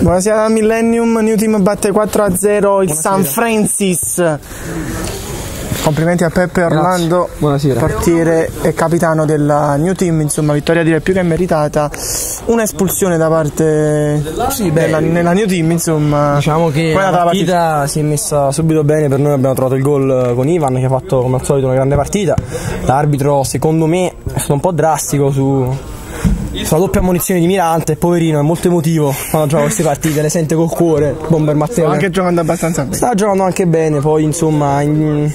Buonasera Millennium, New Team batte 4-0 il San Francis. Complimenti a Peppe Orlando, Buonasera. portiere e capitano della New Team, insomma vittoria direi più che meritata. Un'espulsione da parte della, nella New Team, insomma. Diciamo che la partita si è messa subito bene per noi, abbiamo trovato il gol con Ivan che ha fatto come al solito una grande partita. L'arbitro secondo me è stato un po' drastico su, sulla doppia ammonizione di Mirante, poverino è molto emotivo quando gioca queste partite, le sente col cuore, Bomber Matteo. Sta che- anche giocando abbastanza bene. Sta giocando anche bene, poi insomma in-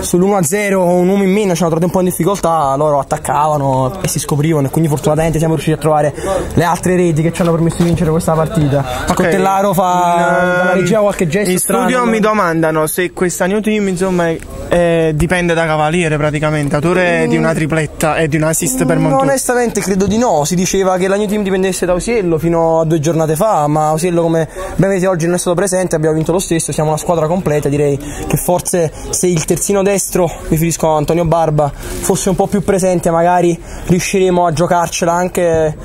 sull'1-0 un uomo in meno ci hanno trovato un po' in difficoltà, loro attaccavano e si scoprivano e quindi fortunatamente siamo riusciti a trovare le altre reti che ci hanno permesso di vincere questa partita. Scottellaro fa dalla regia qualche gesto In strano. studio mi domandano se questa New Team, insomma, eh, dipende da Cavaliere praticamente, autore di una tripletta e di un assist per No, Montuno. onestamente credo di no, si diceva che la New Team dipendesse da Osiello fino a due giornate fa, ma Osiello come ben vedete oggi non è stato presente, abbiamo vinto lo stesso, siamo una squadra completa, direi che forse se il terzino destro, mi riferisco a Antonio Barba, fosse un po' più presente magari riusciremo a giocarcela anche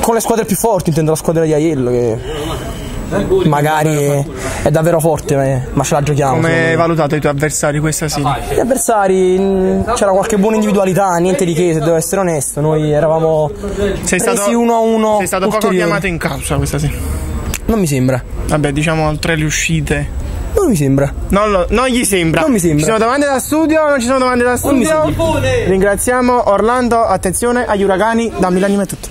con le squadre più forti, intendo la squadra di Aiello che magari è, è davvero forte, ma ce la giochiamo. Come hai valutato i tuoi avversari questa sera? Gli avversari c'era qualche buona individualità, niente di che, se devo essere onesto. Noi eravamo Sei stato, uno a uno. sei stato poco ulteriori. chiamato in causa questa sera. Non mi sembra. Vabbè, diciamo oltre le uscite. Non mi sembra. Non, lo- non gli sembra. Non mi sembra. Ci sono domande da studio? Non ci sono domande da mi studio? Ringraziamo Orlando, attenzione agli uragani da Milano è tutto.